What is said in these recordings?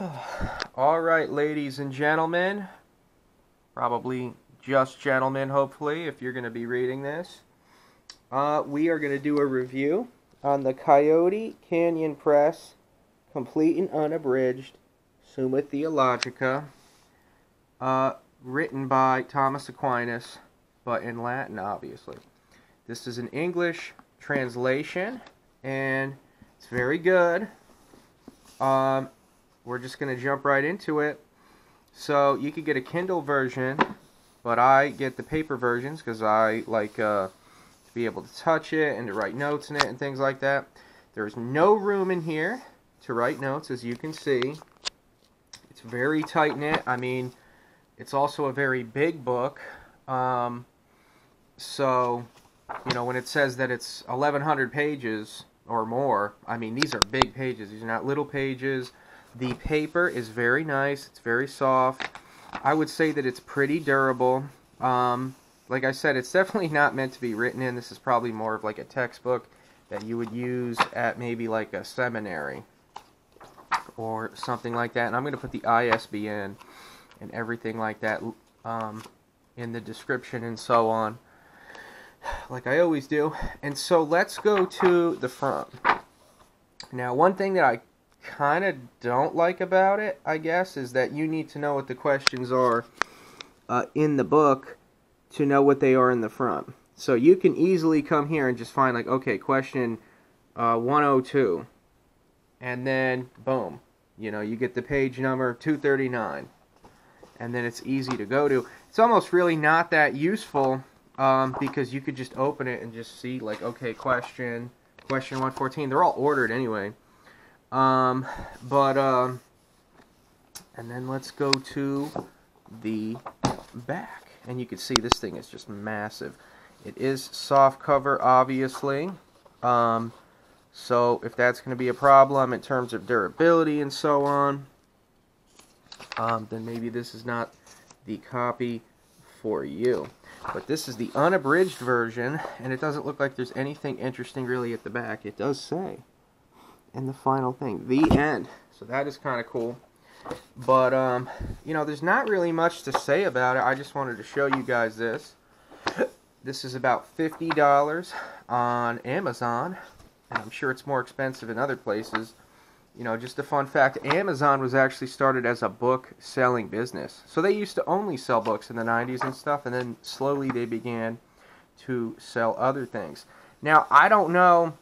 All right, ladies and gentlemen, probably just gentlemen, hopefully, if you're going to be reading this. Uh, we are going to do a review on the Coyote Canyon Press, complete and unabridged, Summa Theologica, uh, written by Thomas Aquinas, but in Latin, obviously. This is an English translation, and it's very good. Um, we're just going to jump right into it. So you could get a Kindle version, but I get the paper versions because I like uh, to be able to touch it and to write notes in it and things like that. There's no room in here to write notes, as you can see. It's very tight knit. I mean, it's also a very big book. Um, so, you know, when it says that it's 1,100 pages or more, I mean, these are big pages. These are not little pages. The paper is very nice. It's very soft. I would say that it's pretty durable. Um, like I said, it's definitely not meant to be written in. This is probably more of like a textbook that you would use at maybe like a seminary or something like that. And I'm going to put the ISBN and everything like that um, in the description and so on, like I always do. And so let's go to the front. Now, one thing that I kind of don't like about it, I guess, is that you need to know what the questions are uh, in the book to know what they are in the front. So you can easily come here and just find like, okay, question uh, 102, and then boom, you know, you get the page number 239, and then it's easy to go to. It's almost really not that useful um, because you could just open it and just see like, okay, question, question 114. They're all ordered anyway. Um, but, um, and then let's go to the back. And you can see this thing is just massive. It is soft cover, obviously. Um, so if that's going to be a problem in terms of durability and so on, um, then maybe this is not the copy for you. But this is the unabridged version, and it doesn't look like there's anything interesting really at the back. It does say and the final thing, the end. So that is kind of cool. But, um, you know, there's not really much to say about it. I just wanted to show you guys this. This is about $50 on Amazon. And I'm sure it's more expensive in other places. You know, just a fun fact, Amazon was actually started as a book selling business. So they used to only sell books in the 90s and stuff. And then slowly they began to sell other things. Now, I don't know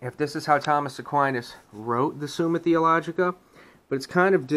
if this is how Thomas Aquinas wrote the Summa Theologica, but it's kind of